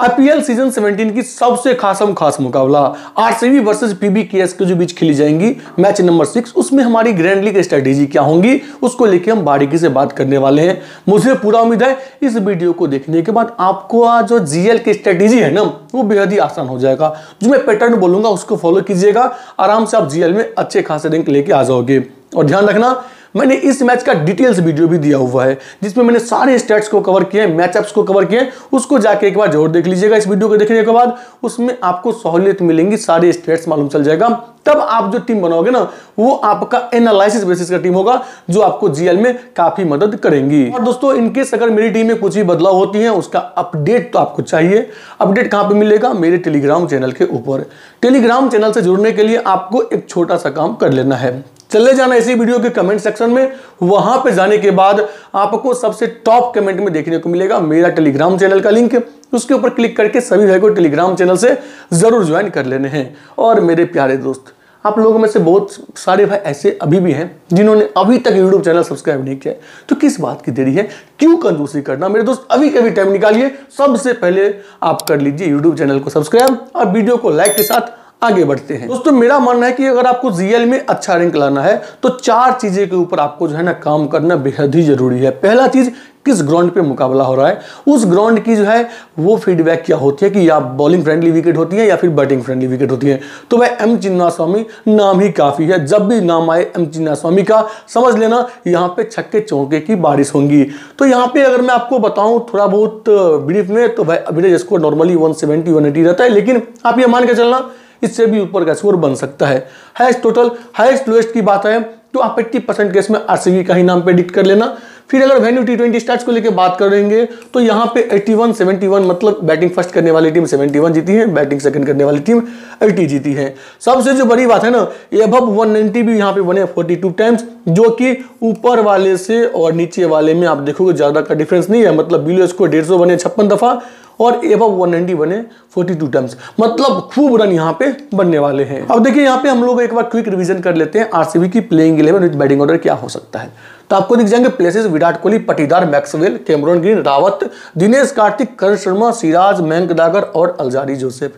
IPL season 17 की सबसे खासम खास मुकाबला, आरसीबी वर्सेस पीबीकेएस के जो बीच खेली जाएँगी, मैच नंबर सिक्स, उसमें हमारी ग्रैंड लीग स्ट्रेटेजी क्या होंगी, उसको लेके हम बारीकी से बात करने वाले हैं। मुझे पूरा उम्मीद है इस वीडियो को देखने के बाद आपको जो जीएल की स्ट्रेटेजी है ना, वो बेहद ही आसान हो जाएगा। जो मैं पैटर्न बोलूँगा, उसको फॉलो कीजिएगा। आराम से आप जीएल में अच्छे खासे रैंक लेके आ जाओगे। और ध्यान रखना मैंने इस मैच का डिटेल्स वीडियो भी दिया हुआ है, जिसमें मैंने सारे स्टेट्स को कवर किए मैचअप्स को कवर किए उसको जाके एक बार ज़रूर देख लीजिएगा। इस वीडियो को देखने के बाद उसमें आपको सहूलियत मिलेंगी, सारे स्टेट्स मालूम चल जाएगा। तब आप जो टीम बनाओगे ना, वो आपका एनालिसिस बेसिस का टीम होगा, जो आपको जीएल में काफ़ी मदद करेंगी। और दोस्तों इनकेस अगर मेरी टीम में कुछ भी बदलाव होती है, उसका अपडेट तो आपको चाहिए। अपडेट कहाँ पे मिलेगा? मेरे टेलीग्राम चैनल के ऊपर। टेलीग्राम चैनल से जुड़ने के लिए आपको एक छोटा सा काम कर लेना है। चले जाना इसी वीडियो के कमेंट सेक्शन में। वहाँ पे जाने के बाद आपको सबसे टॉप कमेंट में देखने को मिलेगा मेरा टेलीग्राम चैनल का लिंक उसके ऊपर क्लिक करके सभी भाई को टेलीग्राम चैनल से ज़रूर ज्वाइन कर लेने हैं। और मेरे प्यारे दोस्त, आप लोगों में से बहुत सारे भाई ऐसे अभी भी हैं जिन्होंने अभी तक यूट्यूब चैनल सब्सक्राइब नहीं किया तो किस बात की देरी है? क्यों कंजूसी करना? मेरे दोस्त, अभी कभी टाइम निकालिए। सबसे पहले आप कर लीजिए यूट्यूब चैनल को सब्सक्राइब और वीडियो को लाइक के साथ आगे बढ़ते हैं। दोस्तों, मेरा मानना है कि अगर आपको जीएल में अच्छा रैंक लाना है तो चार चीज़ें के ऊपर आपको जो है ना काम करना बेहद ही ज़रूरी है। पहला चीज़, किस ग्राउंड पे मुकाबला हो रहा है? उस ग्राउंड की जो है, वो फीडबैक क्या होती है कि या बॉलिंग फ्रेंडली विकेट होती है या फिर बैटिंग फ्रेंडली विकेट होती है। तो भाई एम चिन्ना स्वामी नाम ही काफ़ी है। जब भी नाम आए एम चिन्ना स्वामी का, समझ लेना यहाँ पे छक्के चौके की बारिश होंगी। तो यहाँ पे अगर मैं आपको बताऊँ थोड़ा बहुत ब्रीफ में तो भाई, अभी स्कोर नॉर्मली वन सेवेंटी रहता है, लेकिन आप ये मान के चलना इससे भी ऊपर का स्कोर बन सकता है। हाईएस्ट टोटल हाईएस्ट लोएस्ट की बात है तो आप 80 परसेंट केस में आरसीबी का ही नाम प्रेडिक्ट कर लेना। फिर अगर वेन्यू टी ट्वेंटी स्टार्ट को लेकर बात करेंगे तो यहाँ पे 81 71 मतलब बैटिंग फ़र्स्ट करने वाली टीम 71 जीती है बैटिंग सेकंड करने वाली टीम 80 जीती है। सबसे जो बड़ी बात है ना, ये अब 190 भी यहाँ पे बने 42 टाइम्स जो कि ऊपर वाले से और नीचे वाले में आप देखोगे ज़्यादा का डिफरेंस नहीं है मतलब बिलो इसको डेढ़ बने छप्पन दफ़ा और एवब 190 बने 42 टर्म्स मतलब खूब रन यहाँ पे बनने वाले हैं। अब देखिए, यहाँ पे हम लोग एक बार क्विक रिवीजन कर लेते हैं आरसीबी की playing eleven with batting order क्या हो सकता है। तो आपको दिख जाएँगे places Virat Kohli, Patidar Maxwell, Cameron Green, Rawat, Dinesh Karthik, Karan Sharma, Siraj Mayank Dagar और अलजारी जोसेफ।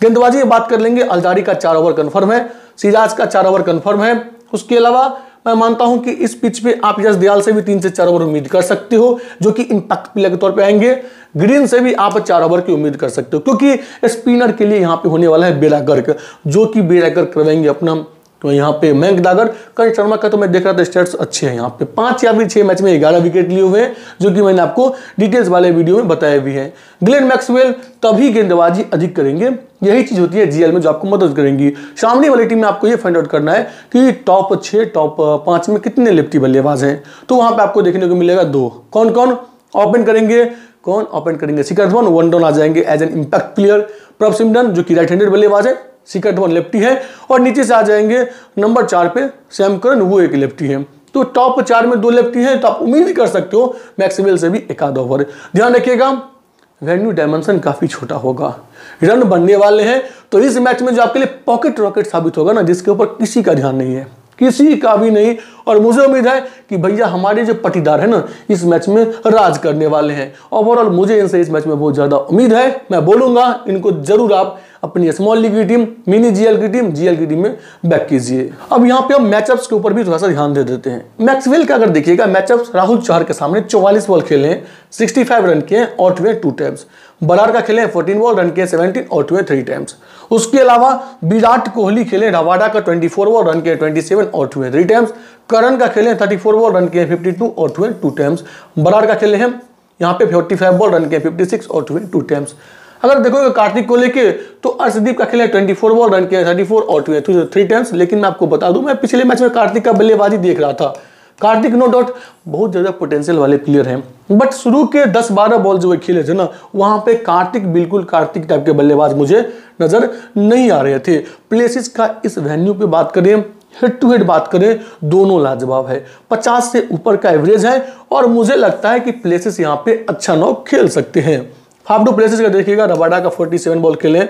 गेंदबाजी में बात कर लेंगे, अलजारी का चार ओवर कन्फर्म है, सिराज का चार ओवर कन्फर्म है। उसके अलावा मैं मानता हूँ कि इस पिच पे आप यश दयाल से भी तीन से चार ओवर उम्मीद कर सकते हो, जो कि इंपैक्ट प्लेयर के तौर पे आएँगे। ग्रीन से भी आप चार ओवर की उम्मीद कर सकते हो, क्योंकि स्पिनर के लिए यहाँ पे होने वाला है बेला गर्ग जो कि बेला गर्ग करवाएँगे अपना। तो यहाँ पे मयंक दागर, करण शर्मा का तो मैं देख रहा था स्टेट्स अच्छे हैं यहाँ पे। पाँच या फिर छह मैच में ग्यारह विकेट लिए हुए हैं, जो कि मैंने आपको डिटेल्स वाले वीडियो में बताए भी हैं। ग्लेन मैक्सवेल तभी गेंदबाजी अधिक करेंगे। यही चीज़ होती है जीएल में जो आपको मदद करेंगी। सामने वाली टीम में आपको ये फाइंड आउट करना है कि टॉप छह टॉप पाँच में कितने लिफ्टी बल्लेबाज हैं। तो वहाँ पे आपको देखने को मिलेगा दो। कौन कौन ओपन करेंगे? कौन ओपन करेंगे? शिखर धवन वन डाउन आ जाएँगे एज एन इंपैक्ट प्लेयर प्रभ सिमरन जो कि राइट हैंडेड बल्लेबाज है शिखर धवन लेफ्टी है और नीचे से आ जाएँगे नंबर चार पे सैम करन वो एक लेफ्टी है। तो टॉप चार में दो लेफ्टी है तो आप उम्मीद कर सकते हो मैक्सिवेल से भी एक आध ओवर। ध्यान रखिएगा, वेन्यू डायमेंशन काफ़ी छोटा होगा। रन बनने वाले हैं तो इस मैच में जो आपके लिए पॉकेट रॉकेट साबित होगा ना, जिसके ऊपर किसी का ध्यान नहीं है, किसी का भी नहीं। और मुझे उम्मीद है कि भैया हमारे जो पटीदार है ना, इस मैच में राज करने वाले हैं। ओवरऑल मुझे इनसे इस मैच में बहुत ज़्यादा उम्मीद है, मैं बोलूँगा, इनको ज़रूर आप अपनी स्मॉल लीग की टीम मिनी जीएल की टीम जीएल की टीम में बैक कीजिए। अब यहाँ पे हम मैचअप्स के ऊपर भी थोड़ा सा ध्यान दे देते हैं। मैक्सवेल का अगर देखिएगा मैचअप्स राहुल चौहर के सामने चौवालीस बॉल खेले हैं सिक्सटी रन किए और टू टू टाइम्स बरार का खेले फोर्टीन बॉल रन किए सेवनटीन और टू थ्री टाइम्स उसके अलावा विराट कोहली खेले रवाडा का ट्वेंटी फोर बॉल रन किए ट्वेंटी सेवन और टू थ्री टाइम्स करण का खेले थर्टी फोर बॉल रन किए फिफ्टी टू और टू टू टाइम्स बरार का खेले हैं, यहाँ पे फोर्टी फाइव बॉल रन किए फिफ्टी सिक्स और टू टू टाइम्स अगर देखोगे कार्तिक को लेके तो अर्शदीप का खेला ट्वेंटी फोर बॉल, रन किया थर्टी फोर और थ्री टाइम्स लेकिन मैं आपको बता दूँ, मैं पिछले मैच में कार्तिक का बल्लेबाजी देख रहा था। कार्तिक नो डाउट बहुत ज़्यादा पोटेंशियल वाले प्लेयर हैं। बट शुरू के 10-12 बॉल जो खेले थे ना, वहाँ पे कार्तिक, बिल्कुल कार्तिक टाइप के बल्लेबाज मुझे नज़र नहीं आ रहे थे। प्लेसिस का इस वेन्यू पे बात करें हेड टू हेड बात करें, दोनों लाजवाब है। 50 से ऊपर का एवरेज है, और मुझे लगता है कि प्लेसेस यहाँ पे अच्छा नौ खेल सकते हैं। हाफ़ टू प्लेसेस का देखिएगा रबाडा का 47 बॉल खेले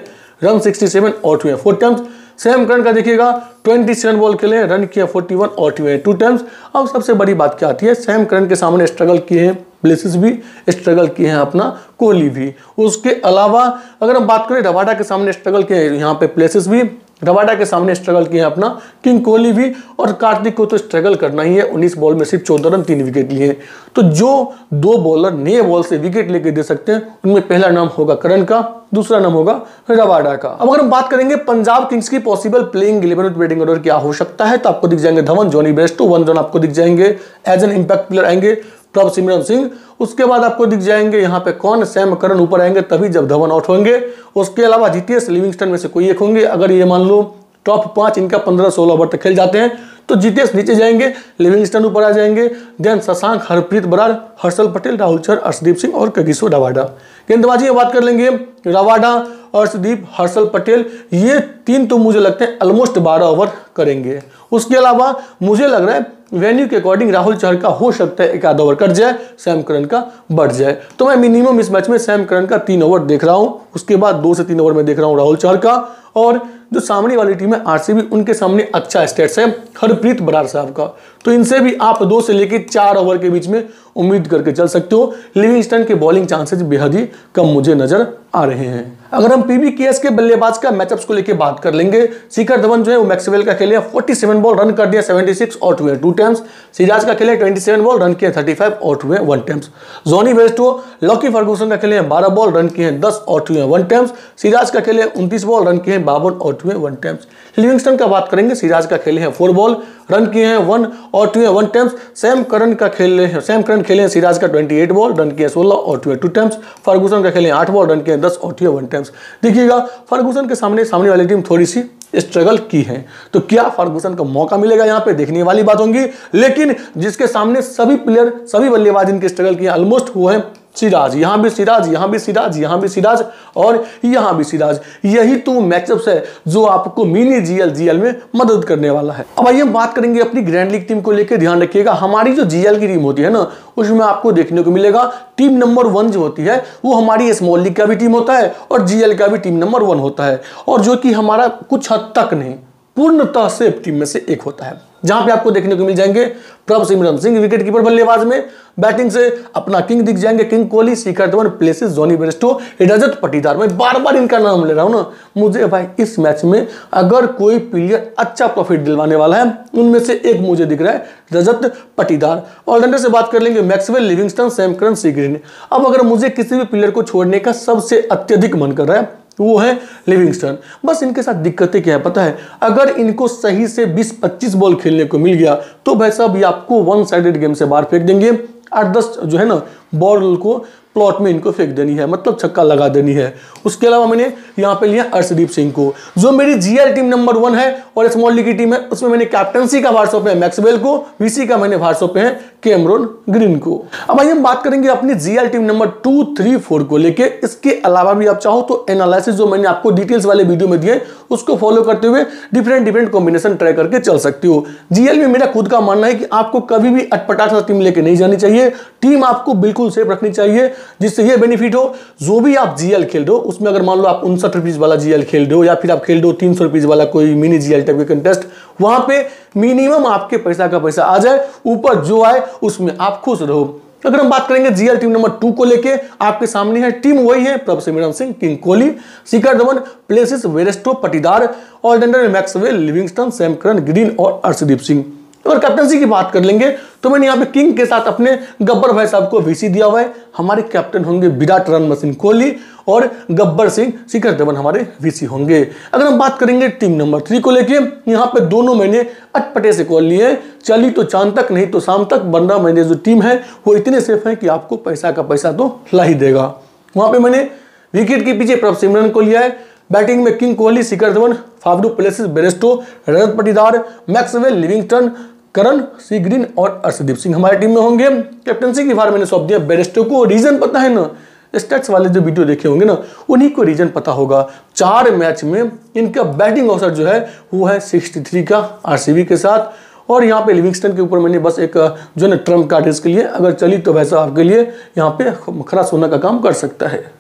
रन 67 और two four times Sam Curran का देखिएगा 27 बॉल खेले रन किया 41 और टू टू टाइम्स अब सबसे बड़ी बात क्या आती है? सेम करण के सामने स्ट्रगल किए हैं प्लेसेस भी स्ट्रगल किए हैं अपना, कोहली भी। उसके अलावा, अगर हम बात करें रबाडा के सामने स्ट्रगल किए हैं, यहाँ पे प्लेसेस भी रवाडा के सामने स्ट्रगल किया अपना। किंग कोहली भी और कार्तिक को तो स्ट्रगल करना ही है। 19 बॉल में सिर्फ़ चौदह रन, तीन विकेट लिए हैं। तो जो दो बॉलर नए बॉल से विकेट लेके दे सकते हैं, उनमें पहला नाम होगा करण का, दूसरा नाम होगा रवाडा का। अब अगर हम बात करेंगे पंजाब किंग्स की possible playing eleven with batting order क्या हो सकता है तो आपको दिख जाएँगे Dhawan Jonny Bairstow one run आपको दिख जाएँगे। एज एन इंपैक्ट प्लेयर आएँगे। प्रभ सिमरन सिंह, उसके बाद आपको दिख जाएँगे यहाँ पे कौन? सैम करण ऊपर आएँगे तभी जब धवन आउट होंगे। उसके अलावा जीटीएस लिविंगस्टन में से कोई एक होंगे। अगर ये मान लो टॉप पाँच इनका पंद्रह सोलह ओवर तक खेल जाते हैं तो जीटीएस नीचे जाएँगे, लिविंगस्टन ऊपर आ जाएँगे। देन शशांक, हरप्रीत बरार, हर्षल पटेल, राहुल चर, अर्शदीप सिंह और कगिसो रवाडा। गेंदबाजी में बात कर लेंगे रवाडा, अर्शदीप, हर्षल पटेल, ये तीन तो मुझे लगते हैं ऑलमोस्ट बारह ओवर करेंगे। उसके अलावा मुझे लग रहा है वेन्यू के अकॉर्डिंग राहुल चहर का हो सकता है एक आधा ओवर कट जाए सैम करन का बढ़ जाए। तो मैं मिनिमम इस मैच में सैम करन का तीन ओवर देख रहा हूँ। उसके बाद दो से तीन ओवर में देख रहा हूँ राहुल चहर का और जो सामने वाली टीम है आरसीबी, उनके सामने अच्छा स्टेट्स है, हरप्रीत बरार साहब का। तो इनसे भी आप दो से लेकर चार ओवर के बीच में उम्मीद करके चल सकते हो। लिविंगस्टन के बॉलिंग चांसेस बेहद ही कम मुझे नज़र आ रहे हैं। अगर हम पीबी केएस के बल्लेबाज का मैचअप्स को लेकर बात कर लेंगे, शिखर धवन जो है, वो मैक्सवेल का खेले 47 बॉल रन कर दिया 76 आउट हुए टू टाइम्स सिराज का खेले 27 बॉल रन किए 35 आउट हुए one times Jonny Bairstow Lockie Ferguson का खेले 12 बॉल रन किए 10 आउट हुए वन टाइम्स सिराज का खेले 29 बॉल रन किए हैं बावन आउट हुए वन टाइम्स लिविंगस्टन का बात करेंगे सिराज का खेले हैं फोर बॉल रन किए हैं वन और two one times Sam Curran का खेल हैं सैम करन खेले हैं सिराज का 28 बॉल रन किए सोलह और टू टू टाइम्स फर्गूसन का खेले आठ बॉल रन किए दस और टू वन टाइम्स देखिएगा फर्गूसन के सामने सामने वाली टीम थोड़ी सी स्ट्रगल की है। तो क्या फर्गूसन का मौका मिलेगा यहाँ पे? देखने वाली बात होंगी। लेकिन जिसके सामने सभी प्लेयर सभी बल्लेबाज इनके स्ट्रगल किए ऑलमोस्ट वो है। सिराज, यहाँ भी सिराज, यहाँ भी सिराज, यहाँ भी सिराज और यहाँ भी सिराज। यही तो मैचअप्स है जो आपको मिनी जीएल जीएल में मदद करने वाला है। अब आइए हम बात करेंगे अपनी ग्रैंड लीग टीम को लेकर। ध्यान रखिएगा, हमारी जो जीएल की टीम होती है ना, उसमें आपको देखने को मिलेगा टीम नंबर वन जो होती है, वो हमारी स्मॉल लीग का भी टीम होता है और जीएल का भी टीम नंबर वन होता है। और जो कि हमारा कुछ हद तक नहीं, पूर्णतः से टीम में से एक होता है। जहाँ पे आपको देखने को मिल जाएँगे प्रभ सिमरन सिंह विकेट कीपर बल्लेबाज में। बैटिंग से अपना किंग दिख जाएँगे King Kohli, Shikhar Dhawan, Plessis, Jonny Bairstow Rajat Patidar. मैं बार बार इनका नाम ले रहा हूँ ना। मुझे भाई इस मैच में अगर कोई प्लेयर अच्छा प्रॉफिट दिलवाने वाला है, उनमें से एक मुझे दिख रहा है, रजत पटीदार। ऑलराउंडर से बात कर लेंगे मैक्सवेल लिविंगस्टन सैमकरन सीग्रीन अब अगर मुझे किसी भी प्लेयर को छोड़ने का सबसे अत्यधिक मन कर रहा है वो है लिविंगस्टन। बस इनके साथ दिक्कतें क्या है, पता है? अगर इनको सही से 20-25 बॉल खेलने को मिल गया तो भाई साहब ये आपको वन साइडेड गेम से बाहर फेंक देंगे। आठ दस जो है ना, बॉल को प्लॉट में इनको फेंक देनी है मतलब छक्का लगा देनी है। उसके अलावा मैंने यहाँ पे लिया अर्शदीप सिंह को, जो मेरी जीएल टीम नंबर वन है और स्मॉल लीग की टीम है। उसमें मैंने कैप्टनसी का वार्सो पे मैक्सवेल को वीसी का मैंने वार्सो पे है कैमरोन ग्रीन को। अब आइए हम बात करेंगे अपनी GL team number two three four को लेके। इसके अलावा भी आप चाहो तो एनालिसिस जो मैंने आपको डिटेल्स वाले वीडियो में दिए, उसको फॉलो करते हुए डिफरेंट डिफरेंट कॉम्बिनेशन ट्राई करके चल सकती हो। जीएल में मेरा खुद का मानना है कि आपको कभी भी अटपटा टीम लेके नहीं जानी चाहिए। टीम आपको बिल्कुल सेफ़ रखनी चाहिए। जिससे ये बेनिफिट हो, जो भी आप जीएल खेल रहे हो, उसमें अगर मान लो आप उनसठ रुपीज़ वाला जीएल खेल रहे हो, या फिर आप खेल रहे हो तीन सौ रुपीज़ वाला कोई मिनी जीएल टाइप का कंटेस्ट वहाँ पे मिनिमम आपके पैसा का पैसा आ जाए, ऊपर जो आए, उसमें आप खुश रहो। अगर हम बात करेंगे जीएल टीम नंबर टू को लेके, आपके सामने है टीम वही है, Prabhsimran Singh King Kohli Shikhar Dhawan Plessis Bairstow Patidar allrounder Maxwell Livingstone Sam Curran Green और अर्शदीप सिंह। अगर कैप्टनसी की बात कर लेंगे तो मैंने यहाँ पे किंग के साथ अपने गब्बर भाई साहब को वीसी दिया हुआ है। हमारे कैप्टन होंगे विराट रन मशीन कोहली और गब्बर सिंह शिखर धवन हमारे वीसी होंगे। अगर हम बात करेंगे टीम नंबर थ्री को लेके, यहाँ पे दोनों मैंने अटपटे से कॉल लिए चली तो चाँद तक, नहीं तो शाम तक बंदा मैंने जो टीम है, वो इतने सेफ़ है कि आपको पैसा का पैसा तो ला ही देगा। वहाँ पे मैंने विकेट के पीछे प्रभ सिमरन को लिया है। बैटिंग में King Kohli, Shikhar Dhawan Faf du Plessis, Bairstow, Rajat Patidar, Maxwell, Livingstone Curran C Green और अर्षदीप सिंह हमारी टीम में होंगे। कैप्टनसी की बार मैंने सौंप दिया। बेरेस्टो को रीजन पता है ना? स्टेट्स वाले जो वीडियो देखे होंगे ना, उन्हीं को रीजन पता होगा। चार मैच में इनका बैटिंग अवसर जो है, वो है 63 का आरसीबी के साथ। और यहाँ पे लिविंगस्टन के ऊपर मैंने बस एक, जो है ना, ट्रंप कार्ड इसके लिए, अगर चली तो वैसा आपके लिए यहाँ पे खरा सोना का काम कर सकता है।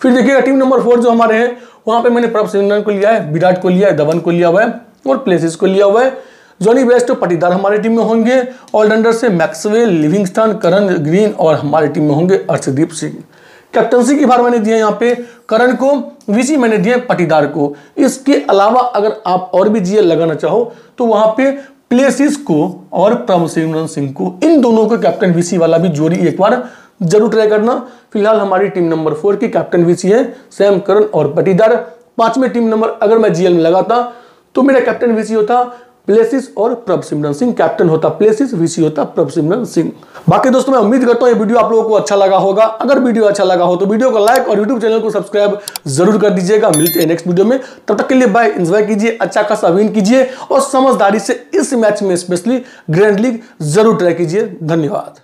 फिर देखिएगा, टीम नंबर फोर जो हमारे हैं, वहाँ पे मैंने प्रभ को लिया है, विराट को लिया है, धवन को लिया हुआ है और प्लेसिस को लिया हुआ है। जॉनी बेस्ट पटीदार हमारी टीम में होंगे। ऑलराउंडर से मैक्सवेल लिविंगस्टन करण ग्रीन और हमारी टीम में होंगे अर्षदीप सिंह। कैप्टनसी की भार मैंने दिया यहाँ पे। करण को वीसी मैंने दिए पटीदार को। इसके अलावा अगर आप और भी जीएल लगाना चाहो तो वहाँ पे प्लेसिस को और प्रमसिमरन सिंह को, इन दोनों को कैप्टन वीसी वाला भी जोड़ी एक बार ज़रूर ट्राई करना। फ़िलहाल हमारी टीम नंबर फोर की कैप्टन वीसी है सैम करण और पटीदार। पाँचवें टीम नंबर अगर मैं जीएल में लगाता तो मेरा कैप्टन वीसी होता। प्लेसिस और प्रभ सिमरन सिंह, कैप्टन होता प्लेसिस वीसी होता प्रभ सिमरन सिंह। बाकी दोस्तों, मैं उम्मीद करता हूँ ये वीडियो आप लोगों को अच्छा लगा होगा। अगर वीडियो अच्छा लगा हो तो वीडियो को लाइक और यूट्यूब चैनल को सब्सक्राइब ज़रूर कर दीजिएगा। मिलते हैं नेक्स्ट वीडियो में। तब तक के लिए बाय इंजॉय कीजिए अच्छा खासा विन कीजिए और समझदारी से इस मैच में स्पेशली ग्रैंड लीग ज़रूर ट्राई कीजिए। धन्यवाद।